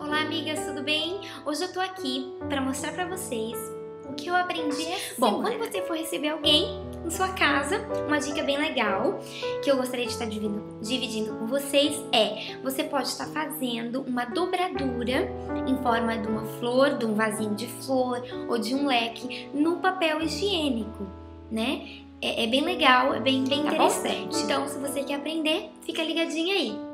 Olá, amigas, tudo bem? Hoje eu tô aqui para mostrar para vocês o que eu aprendi Bom, quando você for receber alguém em sua casa, uma dica bem legal que eu gostaria de estar dividindo, com vocês é: você pode estar fazendo uma dobradura em forma de uma flor, de um vasinho de flor ou de um leque no papel higiênico, né? É, é bem legal, é bem, bem tá interessante. Então, se você quer aprender, fica ligadinha aí.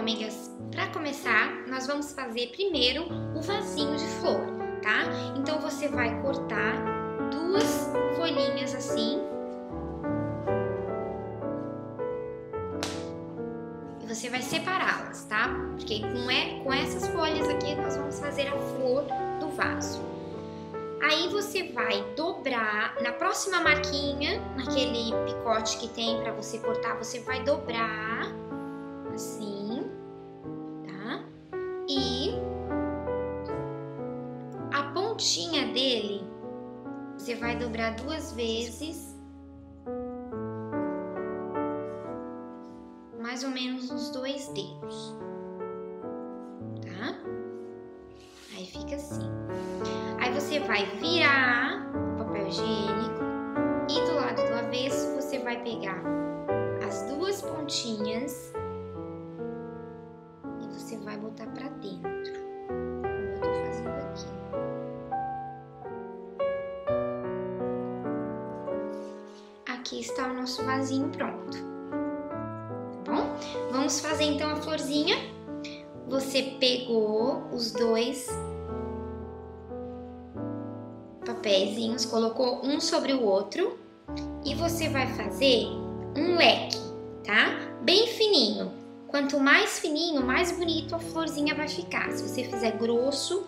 Amigas, para começar, nós vamos fazer primeiro o vasinho de flor, tá? Então, você vai cortar duas folhinhas assim. E você vai separá-las, tá? Porque com, é, com essas folhas aqui, nós vamos fazer a flor do vaso. Aí você vai dobrar na próxima marquinha, naquele picote que tem para você cortar, você vai dobrar assim pontinha dele você vai dobrar duas vezes, mais ou menos uns dois dedos, tá? Aí fica assim. Aí você vai virar o papel higiênico e do lado do avesso você vai pegar as duas pontinhas vai botar para dentro, Aqui está o nosso vasinho pronto, tá bom? Vamos fazer então a florzinha. Você pegou os dois papéis, colocou um sobre o outro e você vai fazer um leque, tá? Bem fininho, Quanto mais fininho, mais bonito a florzinha vai ficar. Se você fizer grosso,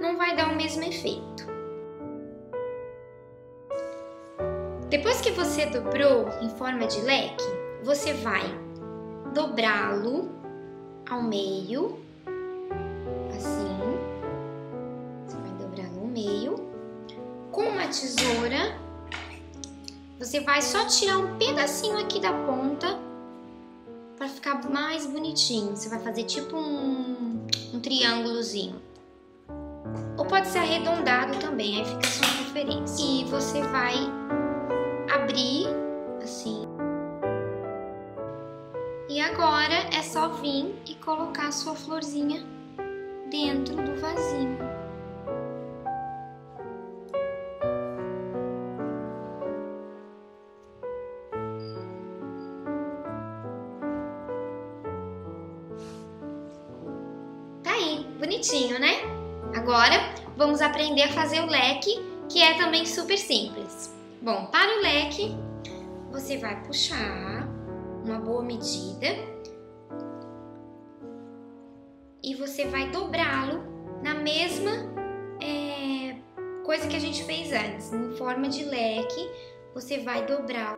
não vai dar o mesmo efeito. Depois que você dobrou em forma de leque, você vai dobrá-lo ao meio, assim. Você vai dobrá-lo ao meio. Com uma tesoura, você vai só tirar um pedacinho aqui da ponta para ficar mais bonitinho. Você vai fazer tipo um, um triângulozinho. Ou pode ser arredondado também, aí fica a sua preferência. E você vai abrir assim. E agora é só vir e colocar sua florzinha dentro do vasinho. bonitinho, né? Agora vamos aprender a fazer o leque, que é também super simples. Bom, para o leque, você vai puxar uma boa medida e você vai dobrá-lo na mesma é, coisa que a gente fez antes, em forma de leque, você vai dobrar.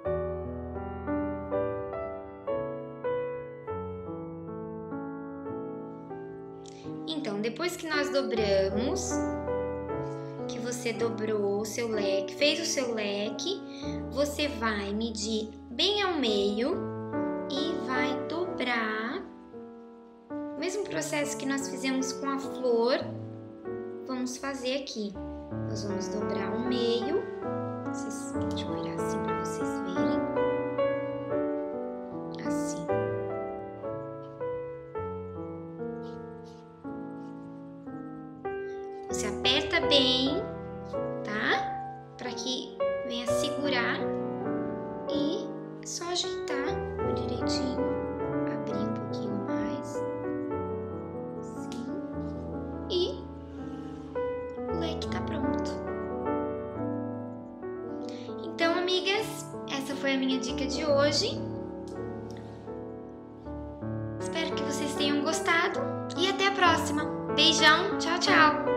Então, depois que nós dobramos, você dobrou o seu leque, fez o seu leque, você vai medir bem ao meio e vai dobrar. O mesmo processo que nós fizemos com a flor, vamos fazer aqui. Nós vamos dobrar o meio. Deixa eu virar assim para vocês verem. Você aperta bem, venha segurar e é só ajeitar direitinho, abrir um pouquinho mais, assim, e o leque tá pronto. Então, amigas, essa foi a minha dica de hoje. Espero que vocês tenham gostado e até a próxima. Beijão, tchau, tchau!